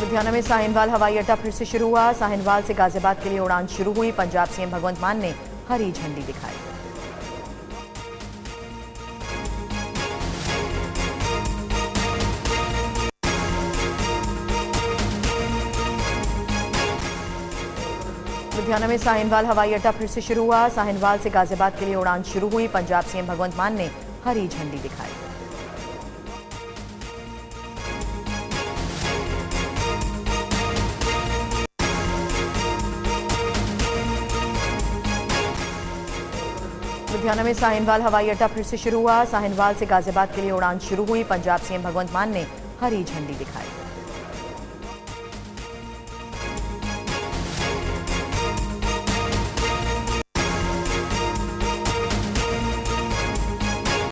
लुधियाना में साहिनवाल हवाई अड्डा फिर से शुरू हुआ। साहिनवाल से गाजियाबाद के लिए उड़ान शुरू हुई। पंजाब सीएम भगवंत मान ने हरी झंडी दिखाई। लुधियाना में साहिनवाल हवाई अड्डा फिर से शुरू हुआ। साहिनवाल से गाजियाबाद के लिए उड़ान शुरू हुई। पंजाब सीएम भगवंत मान ने हरी झंडी दिखाई। लुधियाना में साहिनवाल हवाई अड्डा फिर से शुरू हुआ। साहिनवाल से गाजियाबाद के लिए उड़ान शुरू हुई। पंजाब सीएम भगवंत मान ने हरी झंडी दिखाई।